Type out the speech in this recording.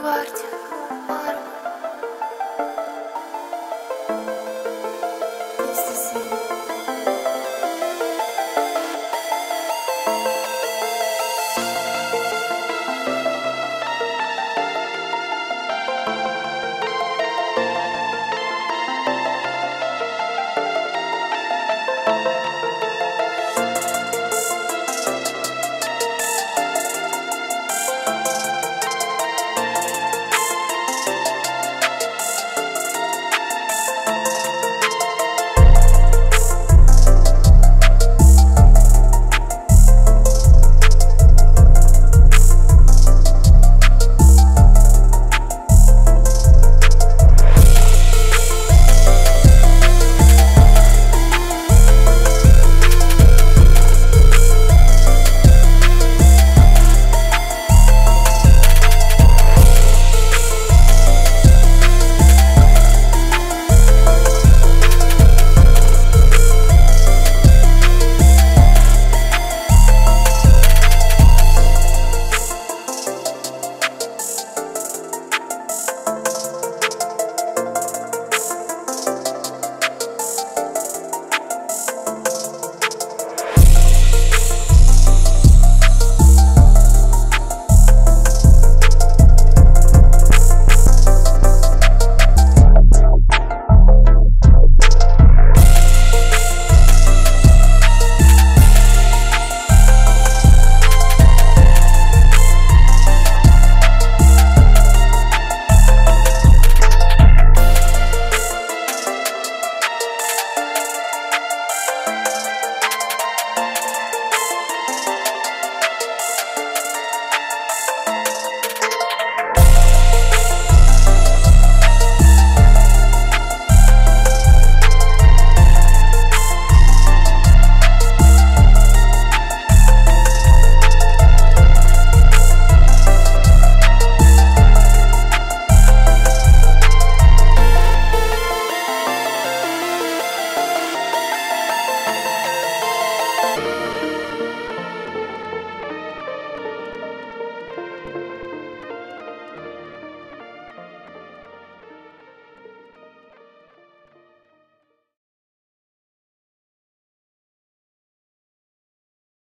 Гвардия, армия.